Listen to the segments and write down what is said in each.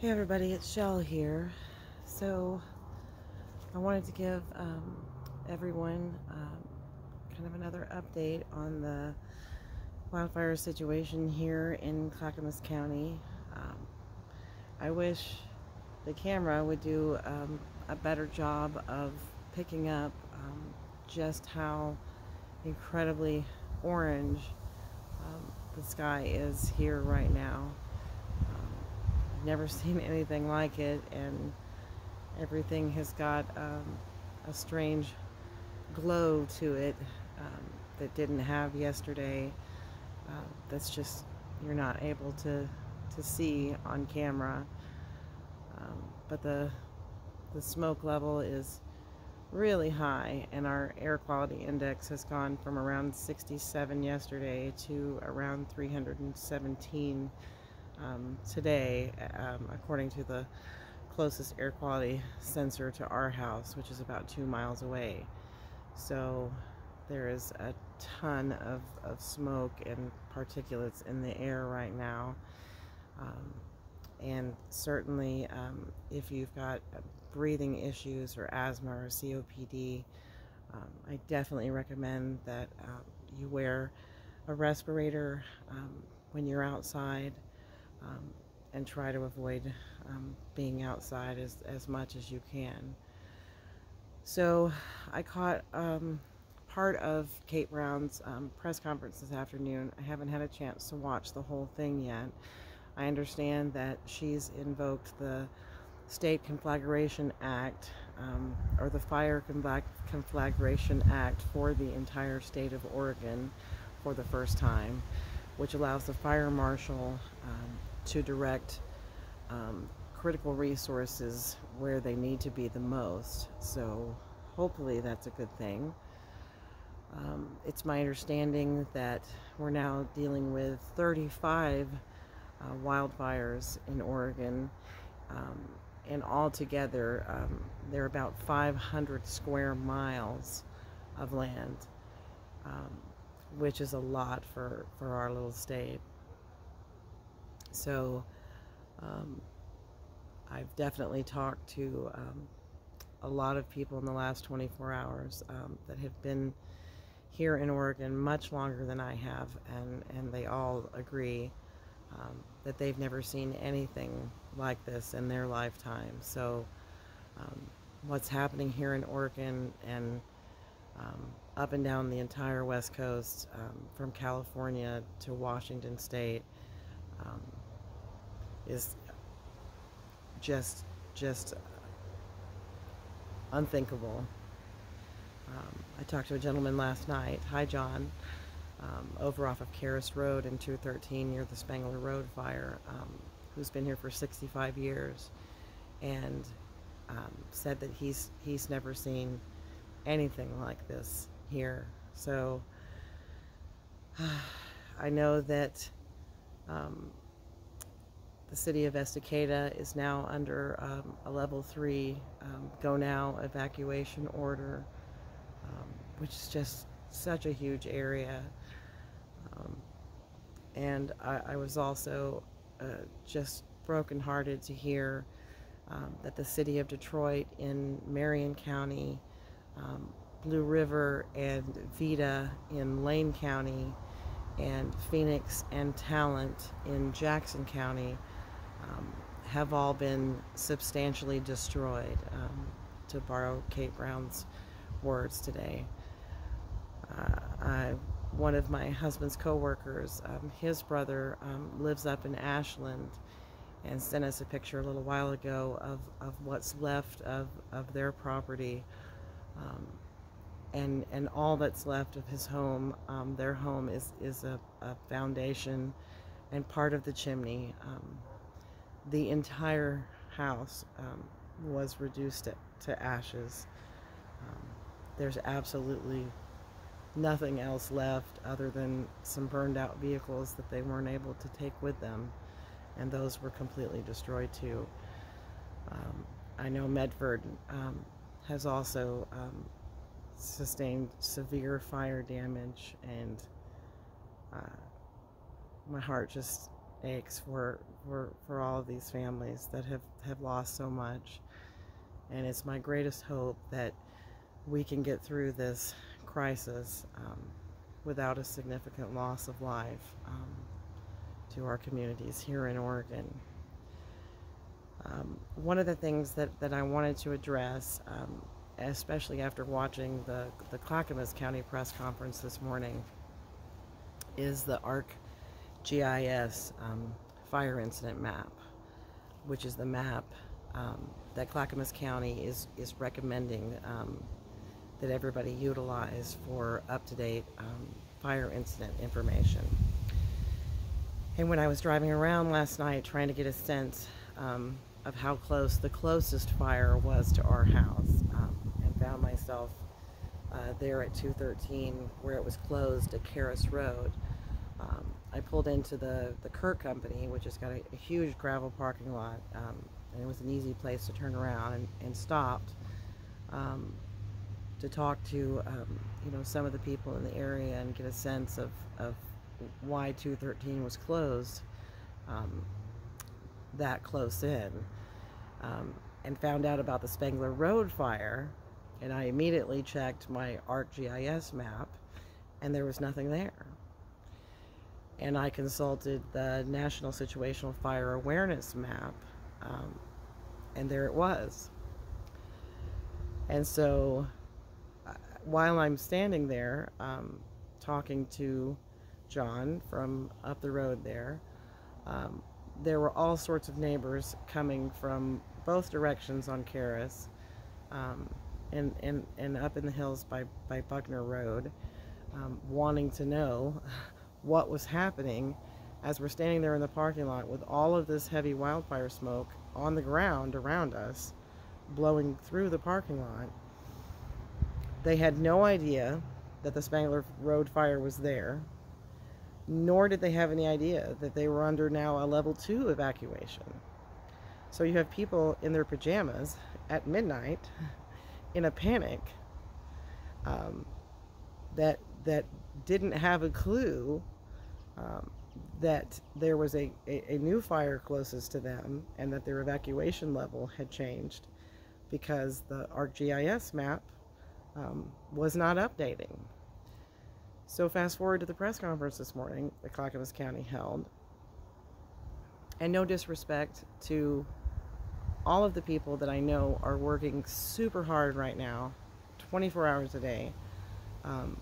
Hey everybody, it's Chelle here. So I wanted to give um, everyone um, kind of another update on the wildfire situation here in Clackamas County. Um, I wish the camera would do um, a better job of picking up um, just how incredibly orange um, the sky is here right now never seen anything like it, and everything has got um, a strange glow to it um, that didn't have yesterday. Uh, that's just you're not able to to see on camera. Um, but the the smoke level is really high, and our air quality index has gone from around 67 yesterday to around 317 um, today, um, according to the closest air quality sensor to our house, which is about two miles away. So there is a ton of, of smoke and particulates in the air right now. Um, and certainly, um, if you've got breathing issues or asthma or COPD, um, I definitely recommend that um, you wear a respirator when you're outside um, and try to avoid um, being outside as, as much as you can. So I caught um, part of Kate Brown's um, press conference this afternoon. I haven't had a chance to watch the whole thing yet. I understand that she's invoked the State Conflagration Act um, or the Fire Conflagration Act for the entire state of Oregon for the first time, which allows the fire marshal um, to direct um, critical resources where they need to be the most. So hopefully that's a good thing. Um, it's my understanding that we're now dealing with 35 uh, wildfires in Oregon. Um, and altogether, um, there are about 500 square miles of land, um, which is a lot for, for our little state. So um, I've definitely talked to um, a lot of people in the last 24 hours um, that have been here in Oregon much longer than I have, and, and they all agree um, that they've never seen anything like this in their lifetime. So um, what's happening here in Oregon and um, up and down the entire West Coast, from California to Washington State, um, is just just unthinkable. Um, I talked to a gentleman last night. Hi, John. Um, over off of Carus Road in 213 near the Spangler Road fire, um, who's been here for 65 years, and um, said that he's he's never seen anything like this here. So I know that um, the city of Estacada is now under um, a level three um, go now evacuation order, um, which is just such a huge area. Um, and I, I, was also uh, just brokenhearted to hear um, that the city of Detroit in Marion County, um, Blue River and Vida in Lane County, and Phoenix and Talent in Jackson County um, have all been substantially destroyed, um, to borrow Kate Brown's words today. Uh, I, one of my husband's coworkers, um, his brother um, lives up in Ashland and sent us a picture a little while ago of, of what's left of, of their property um, and and all that's left of his home um, their home is is a, a, foundation and part of the chimney um, the entire house um, was reduced to, ashes. Um, there's absolutely nothing else left other than some burned out vehicles that they weren't able to take with them, and those were completely destroyed too. Um, I know Medford um, has also um, sustained severe fire damage, and uh, my heart just aches for, for, for all of these families that have, have lost so much. And it's my greatest hope that we can get through this crisis um, without a significant loss of life um, to our communities here in Oregon. Um, one of the things that, that I wanted to address, um, especially after watching the, the Clackamas County press conference this morning, is the ARC GIS um, fire incident map, which is the map um, that Clackamas County is, is recommending um, that everybody utilize for up-to-date um, fire incident information. And when I was driving around last night trying to get a sense um, of how close the closest fire was to our house um, and found myself uh, there at 213 where it was closed at Carus Road, um, I pulled into the, the Kirk Company, which has got a, a huge gravel parking lot, um, and it was an easy place to turn around and, and stopped um, to talk to um, you know some of the people in the area and get a sense of, of why 213 was closed um, that close in um, and found out about the Spangler Road fire and I immediately checked my ArcGIS map and there was nothing there and I consulted the National Situational Fire Awareness Map, um, and there it was. And so, uh, while I'm standing there um, talking to John from up the road there, um, there were all sorts of neighbors coming from both directions on Carus um, and, and, and up in the hills by, by Buckner Road, um, wanting to know what was happening as we're standing there in the parking lot with all of this heavy wildfire smoke on the ground around us, blowing through the parking lot. They had no idea that the Spangler Road fire was there, nor did they have any idea that they were under now a level two evacuation. So you have people in their pajamas at midnight in a panic um, that that didn't have a clue um, that there was a, a, a, new fire closest to them and that their evacuation level had changed because the ArcGIS map um, was not updating. So fast forward to the press conference this morning that Clackamas County held. And no disrespect to all of the people that I know are working super hard right now, 24 hours a day, um,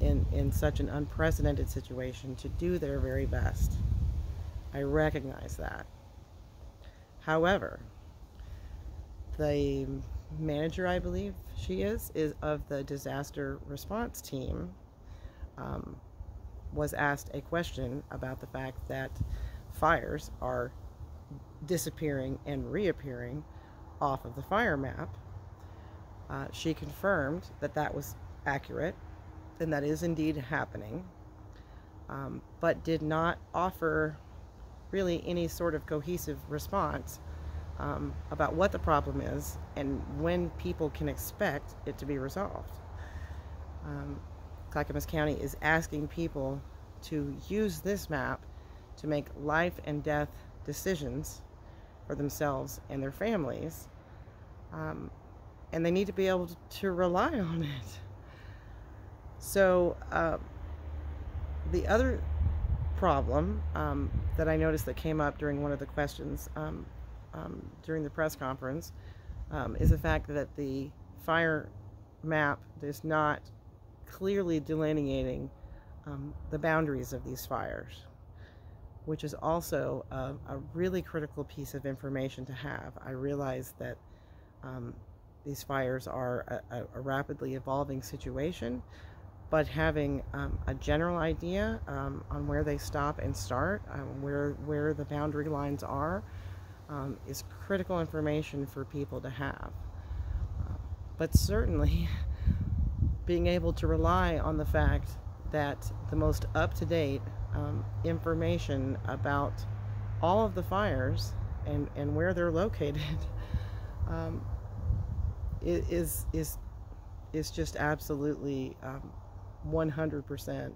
in, in such an unprecedented situation to do their very best. I recognize that. However, the manager, I believe she is, is of the disaster response team, um, was asked a question about the fact that fires are disappearing and reappearing off of the fire map. Uh, she confirmed that that was accurate and that is indeed happening, um, but did not offer really any sort of cohesive response um, about what the problem is and when people can expect it to be resolved. Um, Clackamas County is asking people to use this map to make life and death decisions for themselves and their families. Um, and they need to be able to, to rely on it. So uh, the other problem um, that I noticed that came up during one of the questions um, um, during the press conference um, is the fact that the fire map is not clearly delineating um, the boundaries of these fires, which is also a, a, really critical piece of information to have. I realize that these fires are a, a rapidly evolving situation, but having um, a general idea um, on where they stop and start, um, where where the boundary lines are, um, is critical information for people to have. Uh, but certainly, being able to rely on the fact that the most up-to-date um, information about all of the fires and, and where they're located um, is is is just absolutely 100%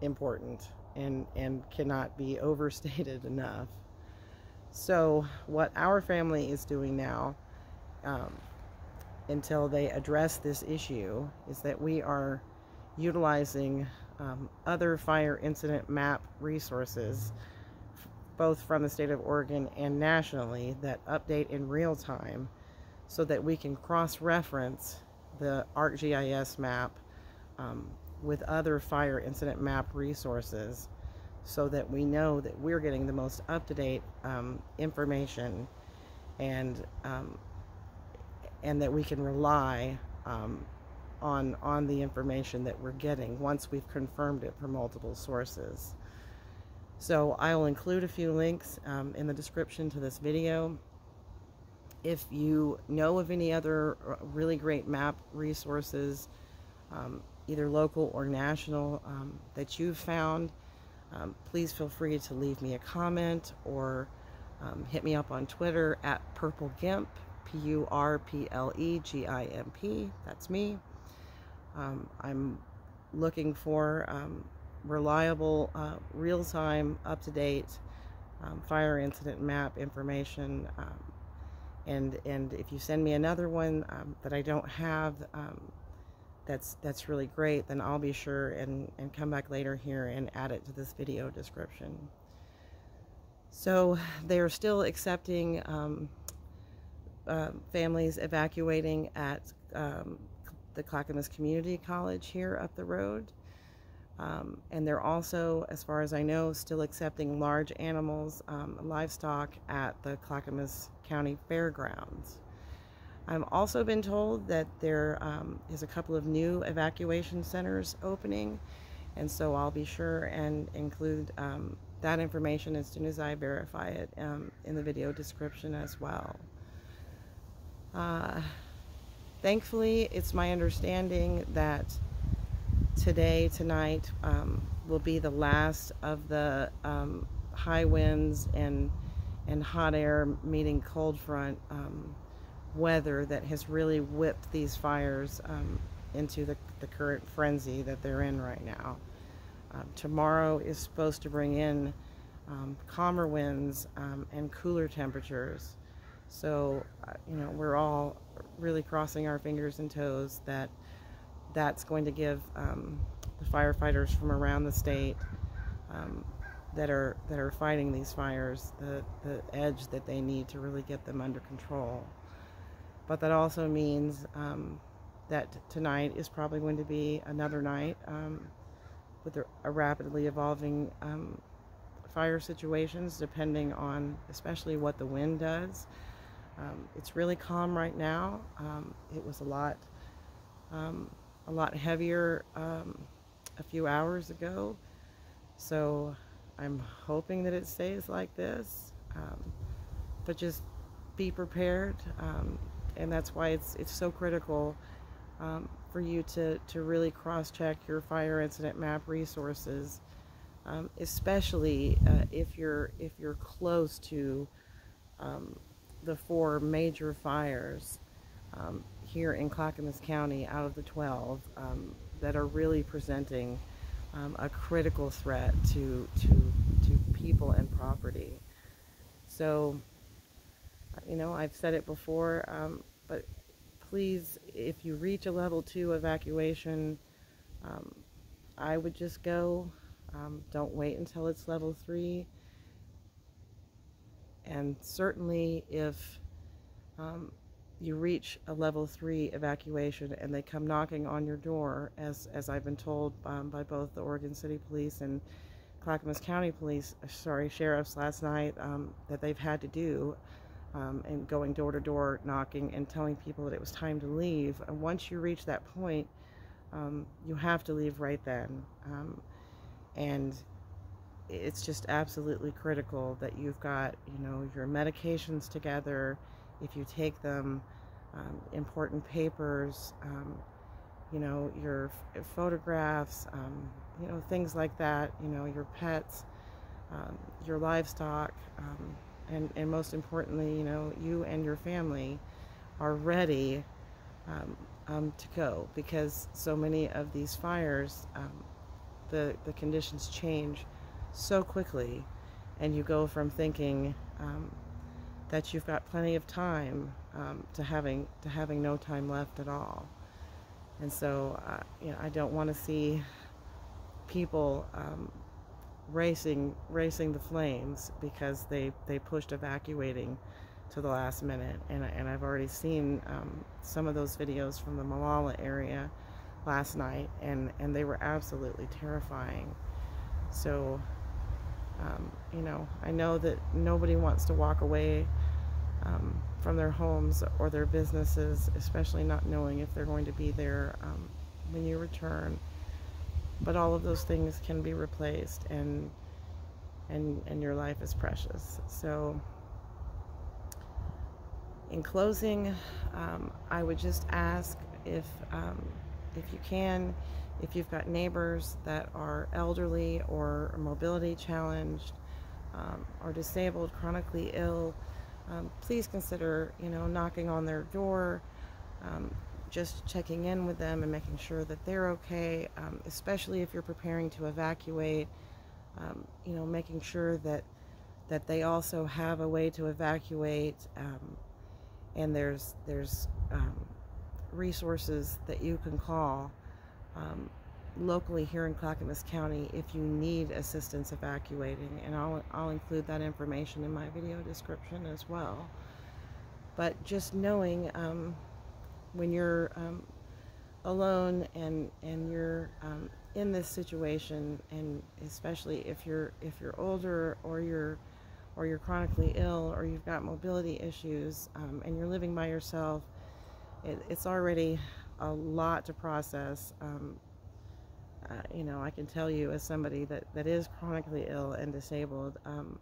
important and, and cannot be overstated enough. So, what our family is doing now, um, until they address this issue, is that we are utilizing um, other fire incident map resources, both from the state of Oregon and nationally, that update in real time so that we can cross reference the ArcGIS map um, with other fire incident map resources so that we know that we're getting the most up-to-date um, information and um, and that we can rely um, on on the information that we're getting once we've confirmed it from multiple sources. So I will include a few links um, in the description to this video. If you know of any other uh, really great map resources, um, either local or national, um, that you've found, um, please feel free to leave me a comment or um, hit me up on Twitter at PurpleGimp, P-U-R-P-L-E-G-I-M-P. That's me. Um, I'm looking for um, reliable, uh, real-time, up-to-date um, fire incident map information. Um, and and if you send me another one that I don't have, that's that's really great, then I'll be sure and, and come back later here and add it to this video description. So they're still accepting um, uh, families evacuating at um, the Clackamas Community College here up the road. Um, and they're also, as far as I know, still accepting large animals, um, livestock at the Clackamas County Fairgrounds. I've also been told that there um, is a couple of new evacuation centers opening, and so I'll be sure and include um, that information as soon as I verify it um, in the video description as well. Uh, thankfully, it's my understanding that today, tonight, um, will be the last of the um, high winds and and hot air meeting cold front um, weather that has really whipped these fires um, into the, the current frenzy that they're in right now. Um, tomorrow is supposed to bring in um, calmer winds um, and cooler temperatures. So, uh, you know, we're all really crossing our fingers and toes that that's going to give um, the firefighters from around the state um, that are that are fighting these fires the, the edge that they need to really get them under control. But that also means um, that tonight is probably going to be another night um, with a, rapidly evolving um, fire situations, depending on especially what the wind does. Um, it's really calm right now. Um, it was a lot, um, a lot heavier a few hours ago. So I'm hoping that it stays like this. but just be prepared. Um, and that's why it's it's so critical um, for you to to really cross-check your fire incident map resources, um, especially uh, if you're if you're close to um, the four major fires um, here in Clackamas County out of the 12 um, that are really presenting um, a critical threat to to to people and property. So you know, I've said it before, um, but please, if you reach a level two evacuation, um, I would just go. Um, don't wait until it's level three. And certainly, if um, you reach a level three evacuation and they come knocking on your door, as, as I've been told um, by both the Oregon City Police and Clackamas County Police, sorry, sheriffs last night, um, that they've had to do, um, and going door to door knocking and telling people that it was time to leave. And once you reach that point, um, you have to leave right then. Um, and it's just absolutely critical that you've got, you know, your medications together, if you take them, um, important papers, um, you know, your photographs, um, you know, things like that, you know, your pets, your livestock, and, and most importantly, you know, you and your family are ready um, um, to go because so many of these fires, um, the, the conditions change so quickly, and you go from thinking um, that you've got plenty of time um, to having to having no time left at all. And so, uh, you know, I don't want to see people um, racing racing the flames because they they pushed evacuating to the last minute. And and I've already seen um, some of those videos from the Molalla area last night, and and they were absolutely terrifying. So, um, you know, I know that nobody wants to walk away um, from their homes or their businesses, especially not knowing if they're going to be there um, when you return. But all of those things can be replaced, and and and your life is precious. So, in closing, um, I would just ask if um, if you can, if you've got neighbors that are elderly or mobility challenged um, or disabled, chronically ill, um, please consider, you know, knocking on their door, um, just checking in with them and making sure that they're okay, um, especially if you're preparing to evacuate, um, you know, making sure that that they also have a way to evacuate um, and there's there's resources that you can call um, locally here in Clackamas County if you need assistance evacuating and I'll, I'll include that information in my video description as well. But just knowing um, when you're um, alone and and you're um, in this situation and especially if you're if you're older or you're or you're chronically ill or you've got mobility issues um, and you're living by yourself it, it's already a lot to process. Um, uh, you know, I can tell you as somebody that, that is chronically ill and disabled, um,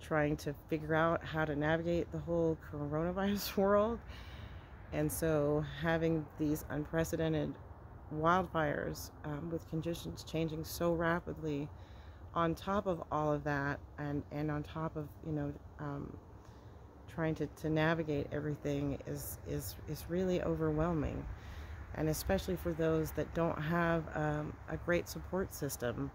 trying to figure out how to navigate the whole coronavirus world. And so having these unprecedented wildfires um, with conditions changing so rapidly on top of all of that and, and on top of, you know, um, trying to, to navigate everything is, is, is really overwhelming. And especially for those that don't have um, a great support system,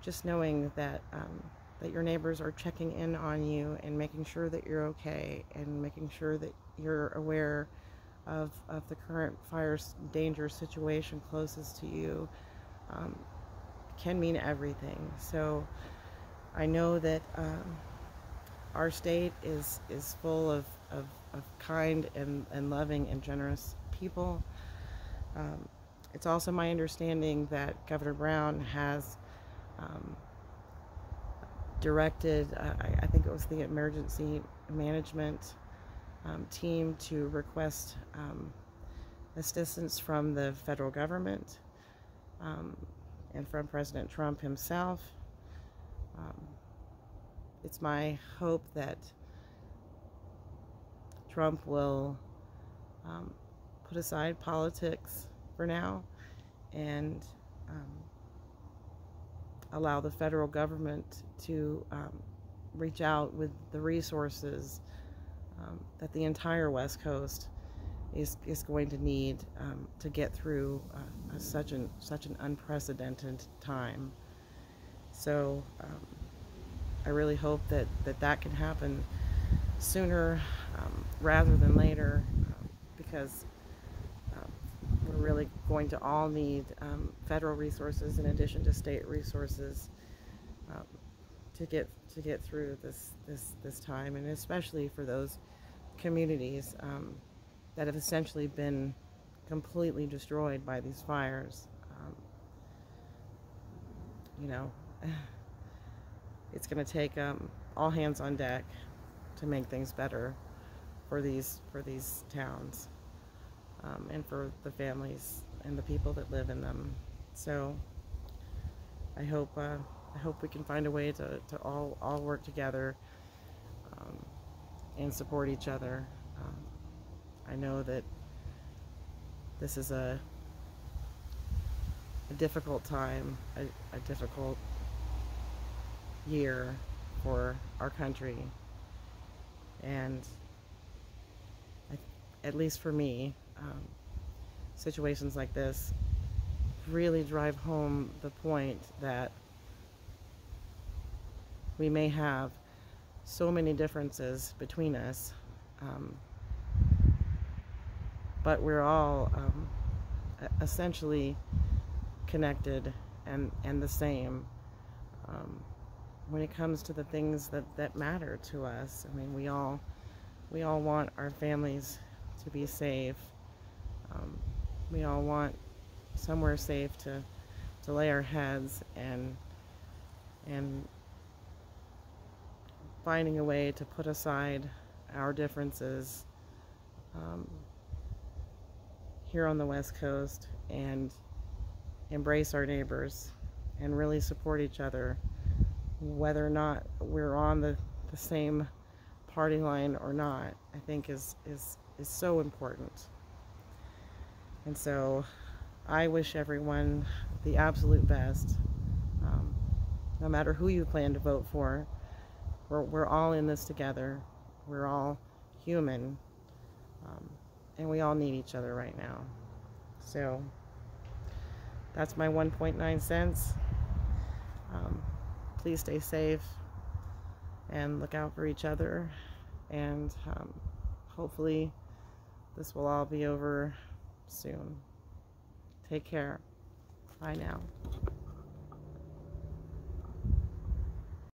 just knowing that, um, that your neighbors are checking in on you and making sure that you're okay and making sure that you're aware of, of the current fire danger situation closest to you um, can mean everything. So I know that um, our state is is full of, of, of kind and, and loving and generous people. Um, it's also my understanding that Governor Brown has um, directed, uh, I, I, think it was the emergency management um, team to request um, assistance from the federal government um, and from President Trump himself. Um, it's my hope that Trump will um, put aside politics for now and allow the federal government to um, reach out with the resources um, that the entire West Coast is, is going to need um, to get through uh, such an such an unprecedented time. So um, I really hope that that, that can happen sooner um, rather than later um, because um, we're really going to all need federal resources in addition to state resources um, to get to get through this this this time and especially for those communities um, that have essentially been completely destroyed by these fires you know it's going to take um, all hands on deck to make things better for these for these towns um, and for the families and the people that live in them. So I hope uh, I hope we can find a way to, to all all work together um, and support each other. Um, I know that this is a a difficult time, a, a difficult year for our country. And at least for me, um, situations like this really drive home the point that we may have so many differences between us, um, but we're all um, essentially connected and, and the same um, when it comes to the things that, that matter to us. I mean, we all we all want our families to be safe. Um, we all want somewhere safe to to lay our heads and and finding a way to put aside our differences um, here on the West Coast and embrace our neighbors and really support each other, whether or not we're on the, the same party line or not, I think is, is, is so important. And so I wish everyone the absolute best, um, no matter who you plan to vote for. We're, we're all in this together. We're all human. Um, and we all need each other right now. So that's my 1.9 cents. Um, please stay safe and look out for each other. And um, hopefully, this will all be over soon. Take care. Bye now.